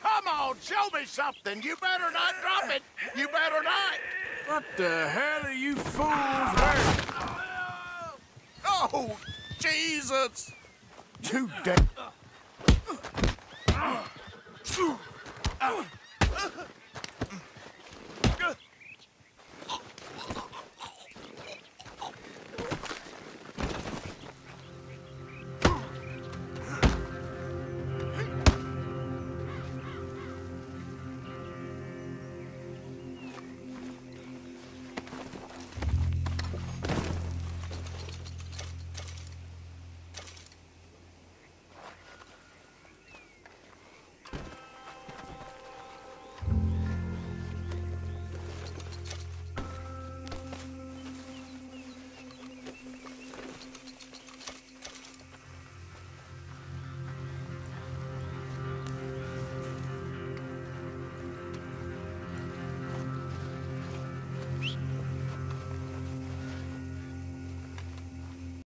Come on, show me something. You better not drop it. You better not. What the hell are you fools wearing? Oh, Jesus. You dead.